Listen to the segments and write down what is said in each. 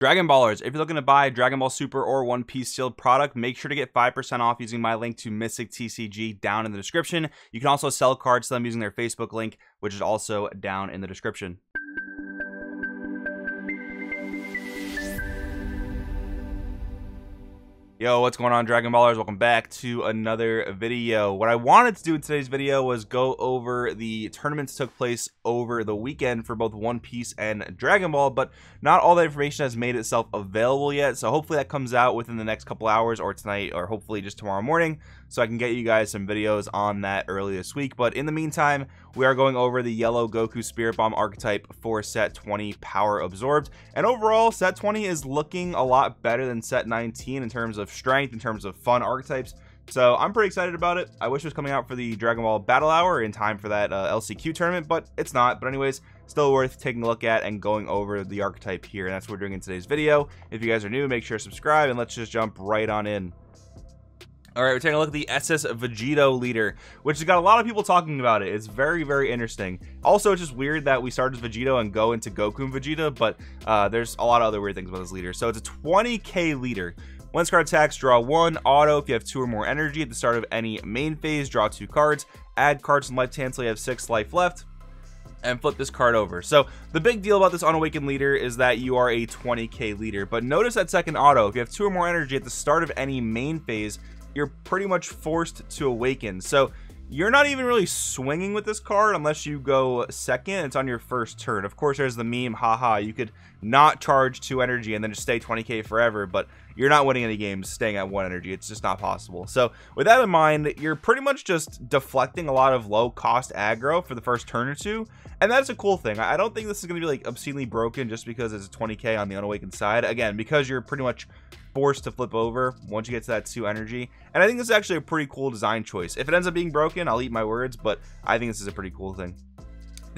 Dragon Ballers, if you're looking to buy Dragon Ball Super or One Piece sealed product, make sure to get 5% off using my link to Mystic TCG down in the description. You can also sell cards to them using their Facebook link, which is also down in the description. Yo, what's going on Dragon Ballers? Welcome back to another video. What I wanted to do in today's video was go over the tournaments took place over the weekend for both One Piece and Dragon Ball, but not all that information has made itself available yet, so hopefully that comes out within the next couple hours or tonight or hopefully just tomorrow morning so I can get you guys some videos on that early this week. But in the meantime, we are going over the yellow Goku Spirit Bomb archetype for set 20 power absorbed. And overall, set 20 is looking a lot better than set 19 in terms of strength, in terms of fun archetypes. So I'm pretty excited about it. I wish it was coming out for the Dragon Ball Battle Hour in time for that uh, LCQ tournament, but it's not. But anyways, still worth taking a look at and going over the archetype here. And that's what we're doing in today's video. If you guys are new, make sure to subscribe and let's just jump right on in. All right, we're taking a look at the SS Vegito leader, which has got a lot of people talking about it. It's very, very interesting. Also, it's just weird that we started as Vegito and go into Goku and Vegeta, but uh, there's a lot of other weird things about this leader. So it's a 20k leader. Once card attacks, draw one. Auto, if you have two or more energy at the start of any main phase, draw two cards. Add cards life to hand until you have six life left and flip this card over. So the big deal about this unawakened leader is that you are a 20k leader. But notice that second auto, if you have two or more energy at the start of any main phase, you're pretty much forced to awaken. So you're not even really swinging with this card unless you go second. It's on your first turn. Of course, there's the meme, haha, you could not charge two energy and then just stay 20k forever, but you're not winning any games staying at one energy. It's just not possible. So with that in mind, you're pretty much just deflecting a lot of low cost aggro for the first turn or two. And that's a cool thing. I don't think this is going to be like obscenely broken just because it's a 20k on the unawakened side. Again, because you're pretty much forced to flip over once you get to that 2 energy. And I think this is actually a pretty cool design choice. If it ends up being broken, I'll eat my words, but I think this is a pretty cool thing.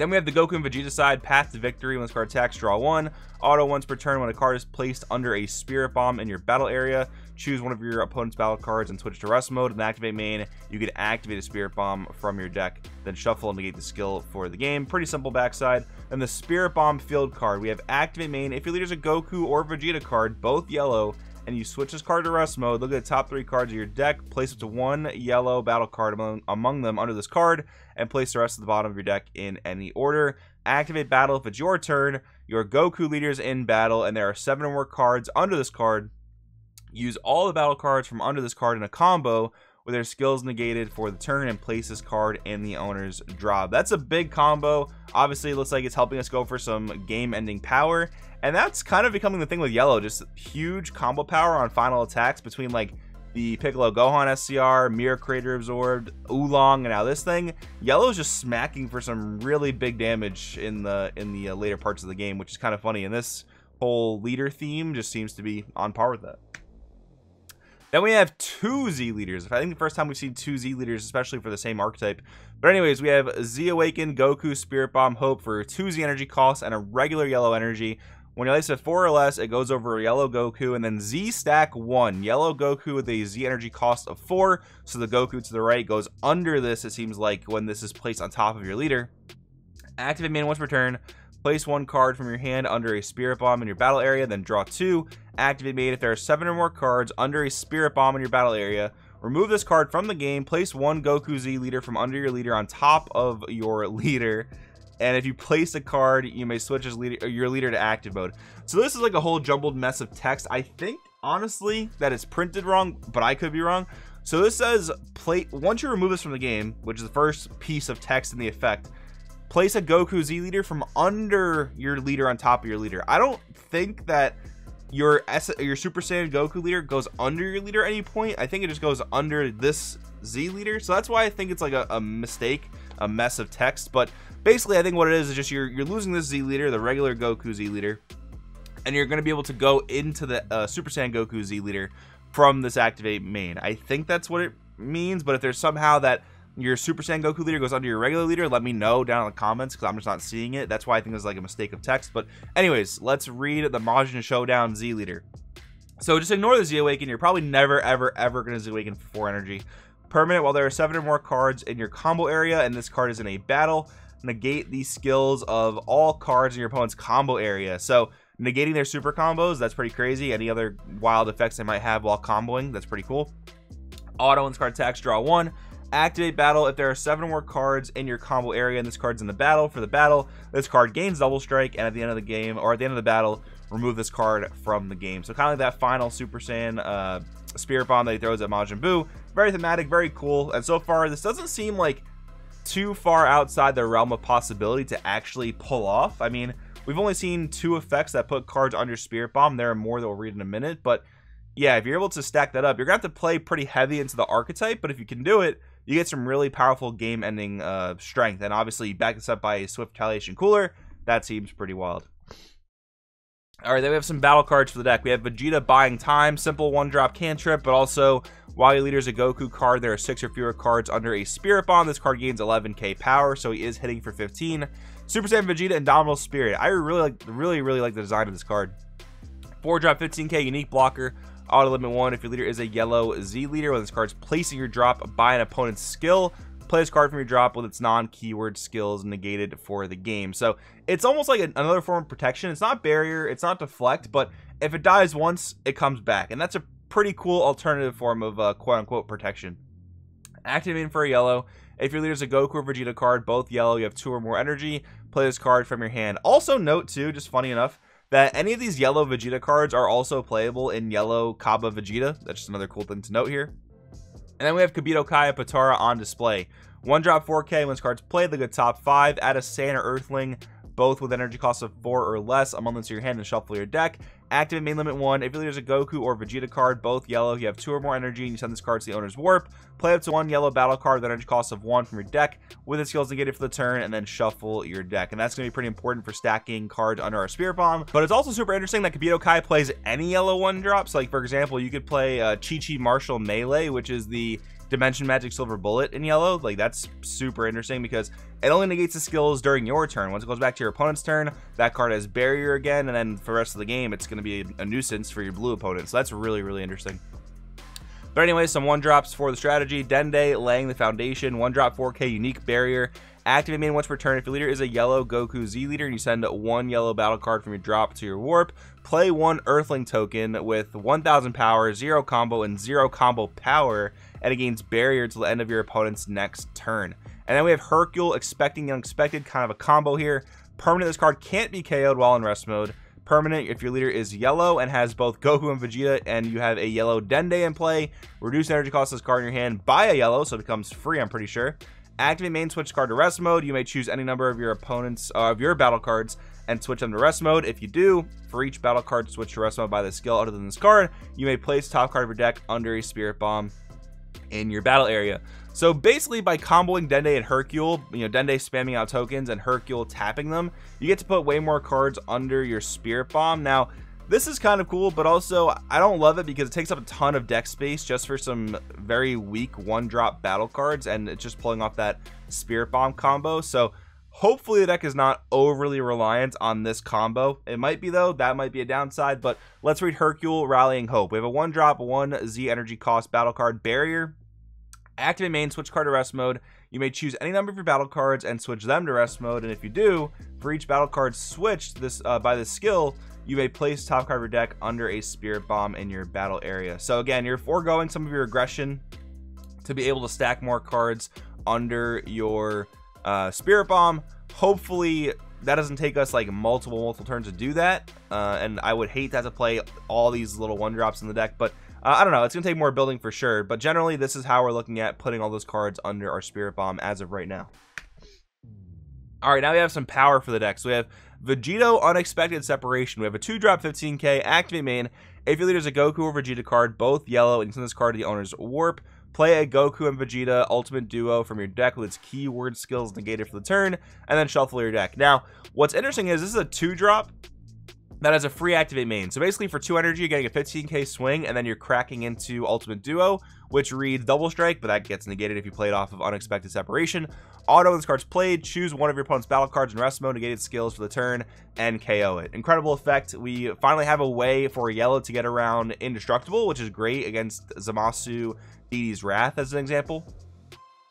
Then we have the Goku and Vegeta side, Path to Victory. When this card attacks, draw one. Auto once per turn when a card is placed under a Spirit Bomb in your battle area. Choose one of your opponent's battle cards and switch to rest mode. And activate main, you can activate a Spirit Bomb from your deck, then shuffle and negate the skill for the game. Pretty simple backside. Then the Spirit Bomb field card. We have activate main. If your leader's a Goku or Vegeta card, both yellow, and you switch this card to rest mode, look at the top three cards of your deck, place up to one yellow battle card among, among them under this card, and place the rest of the bottom of your deck in any order. Activate battle if it's your turn. Your Goku leader is in battle, and there are seven or more cards under this card. Use all the battle cards from under this card in a combo with their skills negated for the turn and place this card in the owner's drop. That's a big combo. Obviously, it looks like it's helping us go for some game-ending power. And that's kind of becoming the thing with yellow, just huge combo power on final attacks between like the Piccolo Gohan SCR, Mirror Creator Absorbed, Oolong, and now this thing. Yellow's just smacking for some really big damage in the in the uh, later parts of the game, which is kind of funny. And this whole leader theme just seems to be on par with that. Then we have two Z leaders. I think the first time we've seen two Z leaders, especially for the same archetype. But anyways, we have Z Awaken, Goku, Spirit Bomb, Hope for two Z energy costs and a regular yellow energy. When you place at 4 or less, it goes over yellow Goku, and then Z stack 1. Yellow Goku with a Z energy cost of 4, so the Goku to the right goes under this, it seems like, when this is placed on top of your leader. Activate main once per turn. Place one card from your hand under a Spirit Bomb in your battle area, then draw two. Activate main if there are seven or more cards under a Spirit Bomb in your battle area. Remove this card from the game. Place one Goku Z leader from under your leader on top of your leader and if you place a card you may switch as leader your leader to active mode so this is like a whole jumbled mess of text i think honestly that it's printed wrong but i could be wrong so this says play once you remove this from the game which is the first piece of text in the effect place a goku z leader from under your leader on top of your leader i don't think that your S your Super Saiyan Goku leader goes under your leader at any point. I think it just goes under this Z leader. So that's why I think it's like a, a mistake, a mess of text. But basically I think what it is is just you're you're losing this Z leader, the regular Goku Z leader, and you're going to be able to go into the uh, Super Saiyan Goku Z leader from this activate main. I think that's what it means, but if there's somehow that your Super Saiyan Goku leader goes under your regular leader, let me know down in the comments because I'm just not seeing it. That's why I think it's like a mistake of text. But anyways, let's read the Majin Showdown Z leader. So just ignore the Z Awaken. You're probably never, ever, ever going to Z Awaken for 4 energy. Permanent, while there are 7 or more cards in your combo area, and this card is in a battle, negate the skills of all cards in your opponent's combo area. So negating their super combos. That's pretty crazy. Any other wild effects they might have while comboing, that's pretty cool. Auto and card attacks, draw one. Activate battle. If there are seven or more cards in your combo area and this card's in the battle, for the battle, this card gains double strike, and at the end of the game, or at the end of the battle, remove this card from the game. So kind of like that final Super Saiyan uh, Spirit Bomb that he throws at Majin Buu. Very thematic, very cool. And so far, this doesn't seem like too far outside the realm of possibility to actually pull off. I mean, we've only seen two effects that put cards under Spirit Bomb. There are more that we'll read in a minute, but yeah, if you're able to stack that up, you're gonna have to play pretty heavy into the archetype. But if you can do it, you get some really powerful game-ending uh, strength. And obviously, you back this up by a Swift Retaliation Cooler. That seems pretty wild. All right, then we have some battle cards for the deck. We have Vegeta Buying Time, simple one-drop cantrip, but also while your leader's a Goku card, there are six or fewer cards under a Spirit Bomb. This card gains 11k power, so he is hitting for 15. Super Saiyan Vegeta Indomitable Spirit. I really like, really, really like the design of this card. Four drop 15k unique blocker. Auto limit one. If your leader is a yellow Z leader, when this card's placing your drop by an opponent's skill, play this card from your drop with its non-keyword skills negated for the game. So it's almost like another form of protection. It's not barrier, it's not deflect, but if it dies once, it comes back. And that's a pretty cool alternative form of uh, quote-unquote protection. Activating for a yellow. If your leader's a Goku or Vegeta card, both yellow, you have two or more energy, play this card from your hand. Also note too, just funny enough, that any of these yellow Vegeta cards are also playable in yellow Cabba Vegeta. That's just another cool thing to note here. And then we have Kibito Kai Potara on display. One drop 4K when this card's played, look at top 5, add a Saiyan or Earthling, both with energy costs of 4 or less, among them to your hand and shuffle your deck. Activate main limit 1. If leader's a Goku or Vegeta card, both yellow, you have 2 or more energy and you send this card to the owner's warp. Play up to 1 yellow battle card with energy cost of 1 from your deck with its skills negated for the turn and then shuffle your deck. And that's going to be pretty important for stacking cards under our Spirit Bomb. But it's also super interesting that Kibito Kai plays any yellow 1 drops. Like, for example, you could play uh, Chi Chi Martial Melee, which is the Dimension Magic Silver Bullet in yellow. Like, that's super interesting because it only negates the skills during your turn. Once it goes back to your opponent's turn, that card has Barrier again, and then for the rest of the game, it's going to be a, nuisance for your blue opponent. So that's really, really interesting. But anyway, some one drops for the strategy. Dende laying the foundation. One drop 4K unique barrier. Activate main once per turn. If your leader is a yellow Goku Z leader and you send one yellow battle card from your drop to your warp, play one Earthling token with 1000 power, 0 combo, and 0 combo power, and it gains barrier till the end of your opponent's next turn. And then we have Hercule, expecting the unexpected, kind of a combo here. Permanent, this card can't be KO'd while in rest mode. Permanent, if your leader is yellow and has both Goku and Vegeta, and you have a yellow Dende in play, reduce energy cost of this card in your hand by a yellow, so it becomes free, I'm pretty sure. Activate main switch card to rest mode. You may choose any number of your opponents uh, of your battle cards and switch them to rest mode. If you do, for each battle card switch to rest mode by the skill other than this card, you may place top card of your deck under a Spirit Bomb in your battle area. So basically, by comboing Dende and Hercule, you know, Dende spamming out tokens and Hercule tapping them, you get to put way more cards under your Spirit Bomb. Now, this is kind of cool, but also I don't love it because it takes up a ton of deck space just for some very weak one-drop battle cards, and it's just pulling off that Spirit Bomb combo. So hopefully the deck is not overly reliant on this combo. It might be though, that might be a downside, but let's read Hercule Rallying Hope. We have a one-drop, one Z energy cost battle card Barrier. Activate main, switch card to rest mode. You may choose any number of your battle cards and switch them to rest mode, and if you do, for each battle card switched this uh, by this skill, you may place top card of your deck under a spirit bomb in your battle area. So again, you're foregoing some of your aggression to be able to stack more cards under your uh, spirit bomb. Hopefully that doesn't take us like multiple multiple turns to do that uh, and I would hate to to play all these little one drops in the deck but uh, I don't know it's gonna take more building for sure but generally this is how we're looking at putting all those cards under our spirit bomb as of right now all right now we have some power for the deck so we have Vegito Unexpected Separation. We have a 2-drop 15k, activate main. If your leader is a Goku or Vegeta card, both yellow, and send this card to the owner's warp. Play a Goku and Vegeta Ultimate Duo from your deck with its keyword skills negated for the turn, and then shuffle your deck. Now, what's interesting is this is a 2-drop, that has a free activate main. So basically for 2 energy, you're getting a 15k swing, and then you're cracking into Ultimate Duo, which reads Double Strike, but that gets negated if you play it off of Unexpected Separation. Auto, this card's played, choose one of your opponent's battle cards in rest mode, negated skills for the turn, and KO it. Incredible effect. We finally have a way for yellow to get around Indestructible, which is great against Zamasu Didi's Wrath, as an example.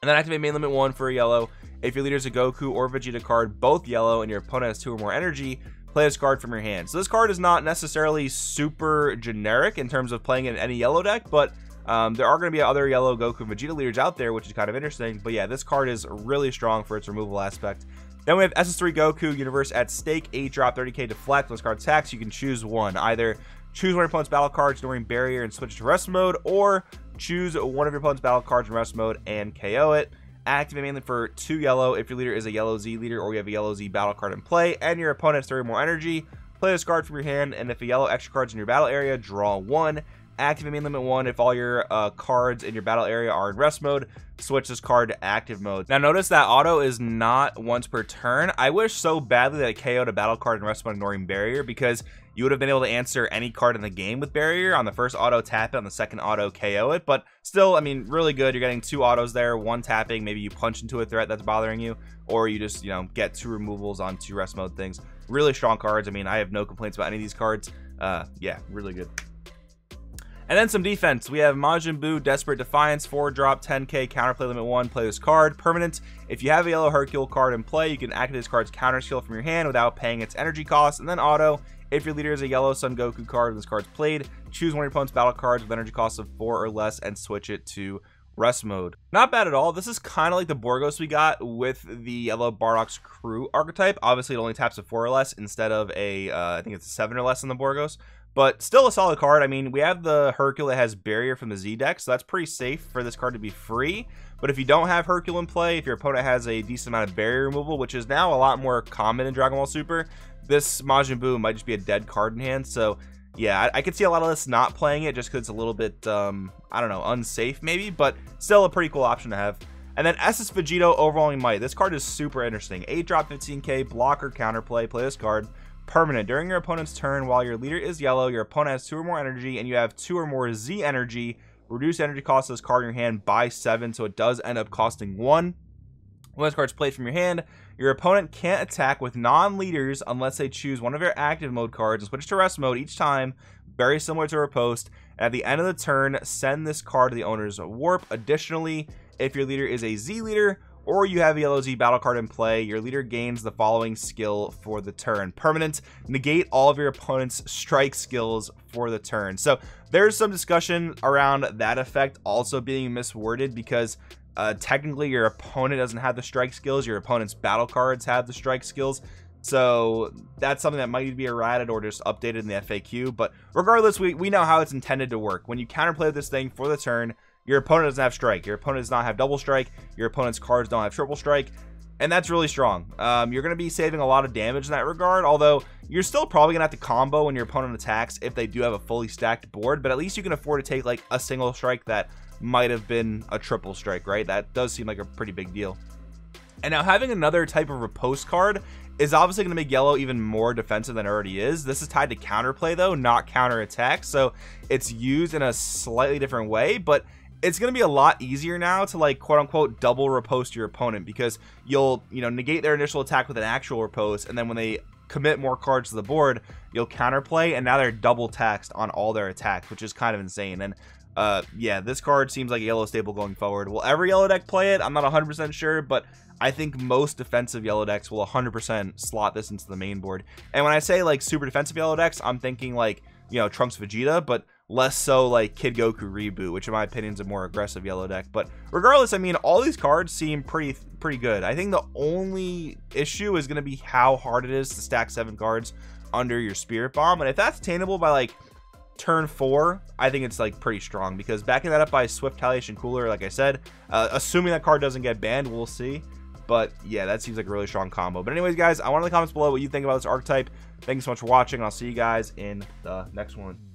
And then activate main limit 1 for a yellow. If your leader is a Goku or Vegeta card, both yellow, and your opponent has 2 or more energy, play this card from your hand. So this card is not necessarily super generic in terms of playing in any yellow deck, but um, there are going to be other yellow Goku and Vegeta leaders out there, which is kind of interesting. But yeah, this card is really strong for its removal aspect. Then we have SS3 Goku, Universe at Stake, 8 drop, 30k deflect. This card attacks, you can choose one. Either choose one of your opponent's battle cards during barrier and switch to rest mode, or choose one of your opponent's battle cards in rest mode and KO it. Activate mainly for 2 yellow if your leader is a yellow Z leader or you have a yellow Z battle card in play, and your opponent has 30 more energy. Play this card from your hand, and if a yellow extra card's in your battle area, draw one active main limit one if all your uh, cards in your battle area are in rest mode switch this card to active mode. Now notice that auto is not once per turn. I wish so badly that i ko'd a battle card in rest mode ignoring barrier because you would have been able to answer any card in the game with barrier on the first auto tap it on the second auto ko it. But still i mean really good. You're getting two autos there one tapping. Maybe you punch into a threat that's bothering you or you just you know get two removals on two rest mode things. Really strong cards. I mean i have no complaints about any of these cards. Uh yeah really good and then some defense. We have Majin Buu, Desperate Defiance, 4 drop, 10k, counterplay limit 1, play this card. Permanent. If you have a yellow Hercule card in play, you can activate this card's counter skill from your hand without paying its energy cost. And then auto. If your leader is a yellow Sun Goku card and this card's played, choose one of your opponent's battle cards with energy cost of 4 or less and switch it to rest mode. Not bad at all. This is kind of like the Borgos we got with the yellow Bardock's crew archetype. Obviously, it only taps a 4 or less instead of a, uh, I think it's a 7 or less in the Borgos. But still a solid card. I mean, we have the Hercule that has barrier from the Z deck, so that's pretty safe for this card to be free. But if you don't have Hercule in play, if your opponent has a decent amount of barrier removal, which is now a lot more common in Dragon Ball Super, this Majin Buu might just be a dead card in hand. So yeah, I, I could see a lot of us not playing it just because it's a little bit, um, I don't know, unsafe maybe, but still a pretty cool option to have. And then SS Vegito Overwhelming Might. This card is super interesting. 8 drop 15k, blocker, counterplay, play this card permanent. During your opponent's turn, while your leader is yellow, your opponent has two or more energy, and you have two or more Z energy. Reduce energy cost of this card in your hand by seven, so it does end up costing one. When this card's played from your hand, your opponent can't attack with non-leaders unless they choose one of your active mode cards and switch to rest mode each time, very similar to Riposte. At the end of the turn, send this card to the owner's warp. Additionally, if your leader is a Z leader, or you have a yellow Z battle card in play, your leader gains the following skill for the turn. Permanent, negate all of your opponent's strike skills for the turn. So there's some discussion around that effect also being misworded because uh, technically your opponent doesn't have the strike skills, your opponent's battle cards have the strike skills. So that's something that might need to be errated or just updated in the FAQ. But regardless, we, we know how it's intended to work. When you counterplay this thing for the turn, your opponent doesn't have strike. Your opponent does not have double strike. Your opponent's cards don't have triple strike. And that's really strong. Um, you're going to be saving a lot of damage in that regard, although you're still probably going to have to combo when your opponent attacks if they do have a fully stacked board, but at least you can afford to take like a single strike that might have been a triple strike, right? That does seem like a pretty big deal. And now having another type of riposte card is obviously going to make yellow even more defensive than it already is. This is tied to counterplay though, not counter attack. So it's used in a slightly different way, but it's going to be a lot easier now to like quote unquote double riposte your opponent because you'll you know negate their initial attack with an actual riposte and then when they commit more cards to the board you'll counterplay and now they're double taxed on all their attacks which is kind of insane. And uh yeah this card seems like a yellow staple going forward. Will every yellow deck play it? I'm not 100 percent sure but i think most defensive yellow decks will 100 percent slot this into the main board. And when i say like super defensive yellow decks i'm thinking like you know trunks vegeta but less so like Kid Goku reboot, which in my opinion is a more aggressive yellow deck. But regardless, I mean, all these cards seem pretty pretty good. I think the only issue is going to be how hard it is to stack seven cards under your Spirit Bomb, and if that's attainable by like turn four, I think it's like pretty strong because backing that up by Swift Retaliation Cooler, like I said, uh, assuming that card doesn't get banned, we'll see. But yeah, that seems like a really strong combo. But anyways, guys, I want in the comments below what you think about this archetype. Thank you so much for watching. I'll see you guys in the next one.